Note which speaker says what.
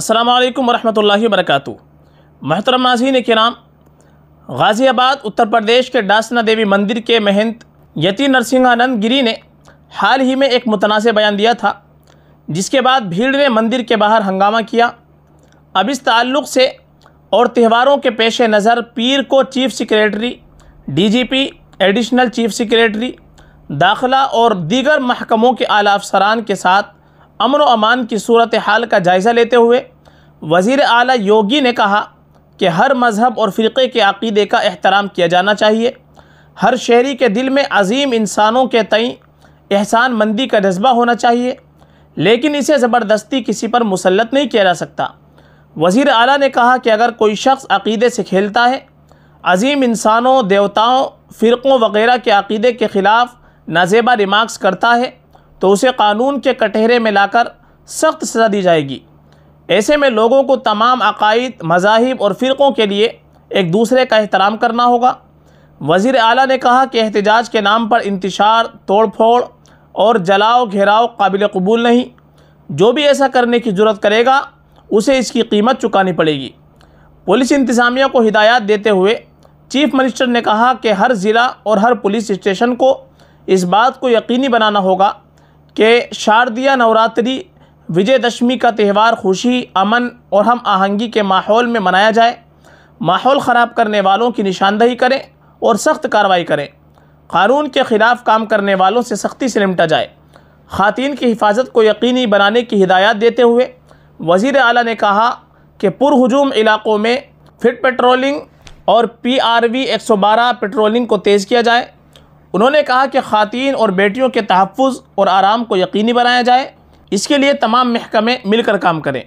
Speaker 1: السلام علیکم ورحمۃ اللہ وبرکاتہ۔ محترم ناظرین کرام، غازی آباد، اتر پردیش کے ڈاسنا دیوی مندر کے مہنت یتی نرسنگانند گری نے حال ہی میں ایک متنازع بیان دیا تھا، جس کے بعد بھیڑ نے مندر کے باہر ہنگامہ کیا۔ اب اس تعلق سے اور تہواروں کے پیش نظر پیر کو chief secretary, D G P, additional chief secretary, داخلہ اور دیگر محکموں کے اعلیٰ افسران کے ساتھ امن و امان کی صورتحال کا جائزہ لیتے ہوئے وزیر اعلیٰ یوگی نے کہا کہ ہر مذہب اور فرقے کے عقیدے کا احترام کیا جانا چاہیے۔ ہر شہری کے دل میں عظیم انسانوں کے تئیں احسان مندی کا جذبہ ہونا چاہیے، لیکن اسے زبردستی کسی پر مسلط نہیں کیا جا سکتا۔ وزیر اعلیٰ نے کہا کہ اگر کوئی شخص عقیدے سے کھیلتا ہے، عظیم انسانوں، دیوتاؤں، فرقوں وغیرہ کے عقیدے کے خلاف نازیبا ریمارکس کرتا ہے تو اسے قانون کے کٹہرے میں لا کر سخت سزا دی جائے گی۔ ایسے میں لوگوں کو تمام عقائد، مذاہب اور فرقوں کے لیے ایک دوسرے کا احترام کرنا ہوگا۔ وزیر اعلیٰ نے کہا کہ احتجاج کے نام پر انتشار، توڑ پھوڑ اور جلاؤ گھیراؤ قابل قبول نہیں۔ جو بھی ایسا کرنے کی جرت کرے گا، اسے اس کی قیمت چکانی پڑے گی۔ پولیس انتظامیہ کو ہدایات دیتے ہوئے چیف منسٹر نے کہا کہ ہر ضلع اور ہر پولیس اسٹیشن کو اس بات کو یقینی بنانا ہوگا کہ شاردیہ نوراتری وجے دشمی کا تہوار خوشی، امن اور ہم آہنگی کے ماحول میں منایا جائے۔ ماحول خراب کرنے والوں کی نشاندہی کریں اور سخت کارروائی کریں۔ قانون کے خلاف کام کرنے والوں سے سختی سے نمٹا جائے۔ خواتین کی حفاظت کو یقینی بنانے کی ہدایات دیتے ہوئے وزیر اعلیٰ نے کہا کہ پر ہجوم علاقوں میں فٹ پیٹرولنگ اور پی آر وی ایک سو بارہ پیٹرولنگ کو تیز کیا جائے۔ انہوں نے کہا کہ خواتین اور بیٹیوں کے تحفظ اور آرام کو یقینی بنایا جائے، اس کے لیے تمام محکمے مل کر کام کریں۔